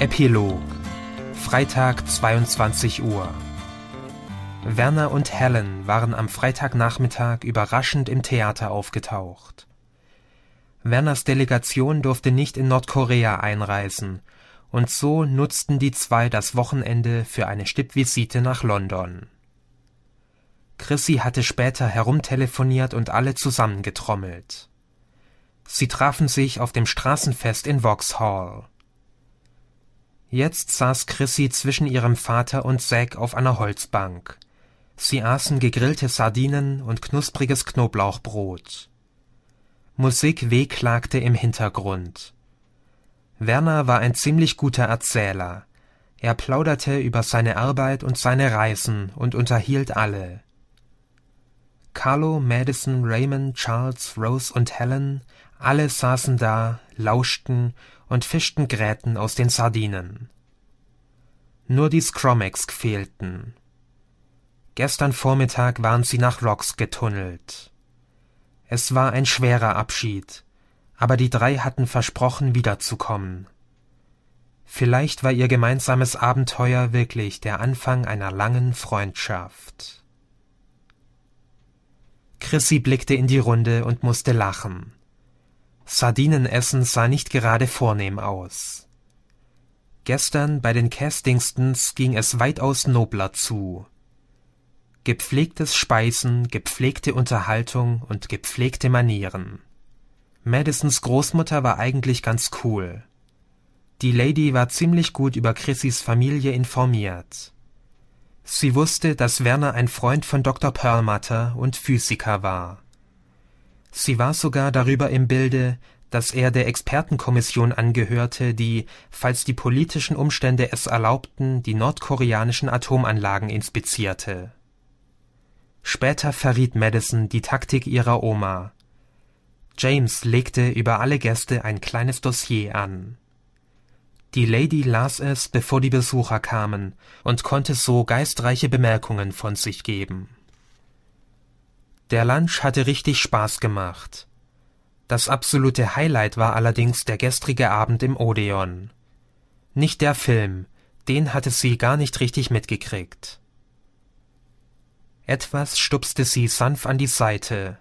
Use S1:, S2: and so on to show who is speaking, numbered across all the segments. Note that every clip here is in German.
S1: Epilog Freitag 22 Uhr Werner und Helen waren am Freitagnachmittag überraschend im Theater aufgetaucht. Werners Delegation durfte nicht in Nordkorea einreisen, und so nutzten die zwei das Wochenende für eine Stippvisite nach London. Chrissy hatte später herumtelefoniert und alle zusammengetrommelt. Sie trafen sich auf dem Straßenfest in Vauxhall. Jetzt saß Chrissy zwischen ihrem Vater und Zack auf einer Holzbank. Sie aßen gegrillte Sardinen und knuspriges Knoblauchbrot. Musik wehklagte im Hintergrund. Werner war ein ziemlich guter Erzähler. Er plauderte über seine Arbeit und seine Reisen und unterhielt alle. Carlo, Madison, Raymond, Charles, Rose und Helen, alle saßen da, lauschten und fischten Gräten aus den Sardinen. Nur die Scromex fehlten. Gestern Vormittag waren sie nach Rocks getunnelt. Es war ein schwerer Abschied, aber die drei hatten versprochen, wiederzukommen. Vielleicht war ihr gemeinsames Abenteuer wirklich der Anfang einer langen Freundschaft. Chrissy blickte in die Runde und musste lachen. Sardinenessen sah nicht gerade vornehm aus. Gestern bei den Castingstons ging es weitaus nobler zu. Gepflegtes Speisen, gepflegte Unterhaltung und gepflegte Manieren. Madisons Großmutter war eigentlich ganz cool. Die Lady war ziemlich gut über Chrissys Familie informiert. Sie wusste, dass Werner ein Freund von Dr. Perlmutter und Physiker war. Sie war sogar darüber im Bilde, dass er der Expertenkommission angehörte, die, falls die politischen Umstände es erlaubten, die nordkoreanischen Atomanlagen inspizierte. Später verriet Madison die Taktik ihrer Oma. James legte über alle Gäste ein kleines Dossier an. Die Lady las es, bevor die Besucher kamen, und konnte so geistreiche Bemerkungen von sich geben. Der Lunch hatte richtig Spaß gemacht. Das absolute Highlight war allerdings der gestrige Abend im Odeon. Nicht der Film, den hatte sie gar nicht richtig mitgekriegt. Etwas stupste sie sanft an die Seite.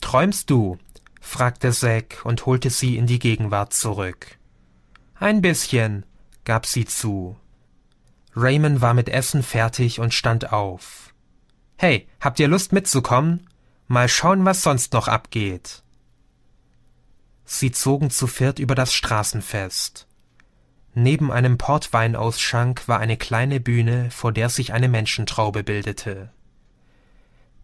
S1: Träumst du? fragte Zack und holte sie in die Gegenwart zurück. Ein bisschen, gab sie zu. Raymond war mit Essen fertig und stand auf. Hey, habt ihr Lust mitzukommen? Mal schauen, was sonst noch abgeht. Sie zogen zu viert über das Straßenfest. Neben einem Portweinausschank war eine kleine Bühne, vor der sich eine Menschentraube bildete.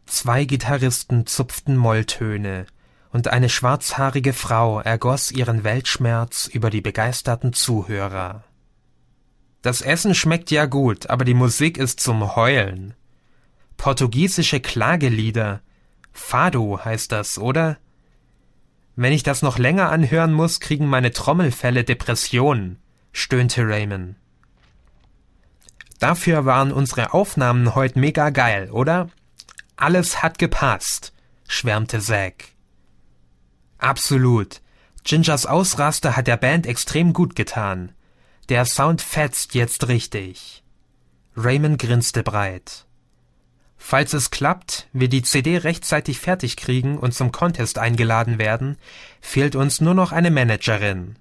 S1: Zwei Gitarristen zupften Molltöne, und eine schwarzhaarige Frau ergoss ihren Weltschmerz über die begeisterten Zuhörer. Das Essen schmeckt ja gut, aber die Musik ist zum Heulen. Portugiesische Klagelieder, Fado heißt das, oder? Wenn ich das noch länger anhören muss, kriegen meine Trommelfälle Depressionen, stöhnte Raymond. Dafür waren unsere Aufnahmen heute mega geil, oder? Alles hat gepasst, schwärmte Zack. Absolut. Gingers Ausraster hat der Band extrem gut getan. Der Sound fetzt jetzt richtig. Raymond grinste breit. Falls es klappt, wir die CD rechtzeitig fertig kriegen und zum Contest eingeladen werden, fehlt uns nur noch eine Managerin.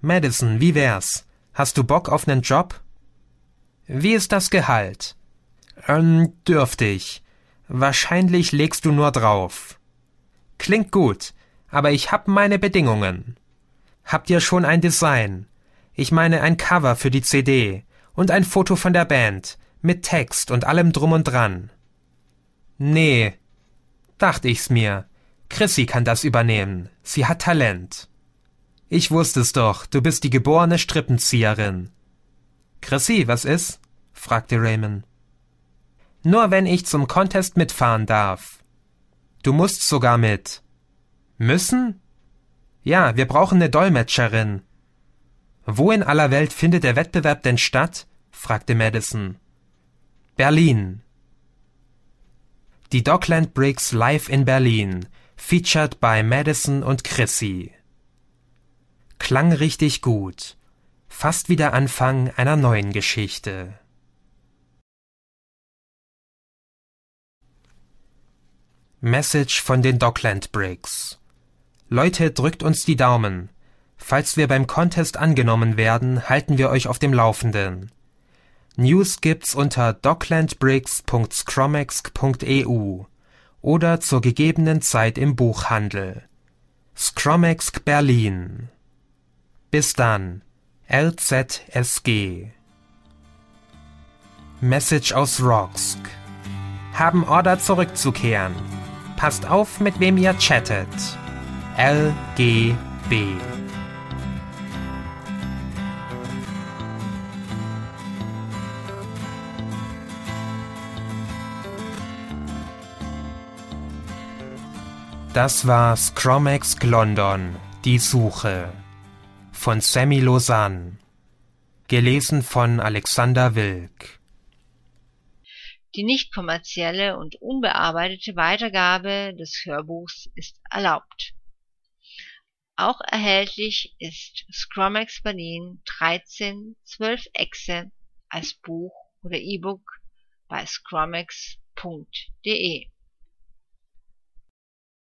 S1: Madison, wie wär's? Hast du Bock auf nen Job? Wie ist das Gehalt? Ähm, dürftig. Wahrscheinlich legst du nur drauf. Klingt gut, aber ich hab meine Bedingungen. Habt ihr schon ein Design? Ich meine ein Cover für die CD und ein Foto von der Band, mit Text und allem drum und dran. Nee, dacht ich's mir. Chrissy kann das übernehmen. Sie hat Talent. Ich wusste es doch, du bist die geborene Strippenzieherin. Chrissy, was ist? fragte Raymond. Nur wenn ich zum Contest mitfahren darf. Du musst sogar mit. Müssen? Ja, wir brauchen eine Dolmetscherin. Wo in aller Welt findet der Wettbewerb denn statt? fragte Madison. Berlin. Die Dockland Bricks live in Berlin, featured by Madison und Chrissy. Klang richtig gut. Fast wie der Anfang einer neuen Geschichte. Message von den Dockland Bricks. Leute, drückt uns die Daumen. Falls wir beim Contest angenommen werden, halten wir euch auf dem Laufenden. News gibt's unter docklandbricks.scromex.eu oder zur gegebenen Zeit im Buchhandel. Scromex Berlin. Bis dann. LZSG. Message aus Roxk. Haben Order zurückzukehren. Passt auf, mit wem ihr chattet. LGB. Das war Scromex London, die Suche von Sammy Lausanne. Gelesen von Alexander Wilk.
S2: Die nicht kommerzielle und unbearbeitete Weitergabe des Hörbuchs ist erlaubt. Auch erhältlich ist Scromex Berlin 13 12 Echse als Buch oder E-Book bei scromex.de